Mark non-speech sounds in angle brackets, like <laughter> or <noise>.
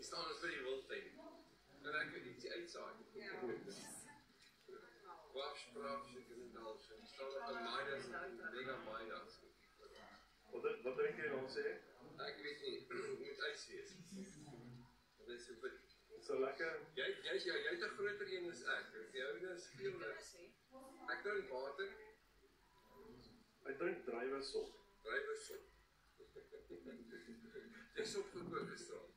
die? Ons. Ek staan as vir die wildtuin. En ek het iets uitsaai. Ja. Wash Sparks en Grindels. Die staan op 'n Midas mega Midas. Wat dink- wat dink jy dan sê? Ek weet nie, <clears throat> moet ys wees. Dit is so vir So lekker. Jy jy jy jy het 'n groter een as ek. Jou is veel Ek drink water, Hy drink drywe sop. drywer sop. <laughs> Dis op gekook gestraal.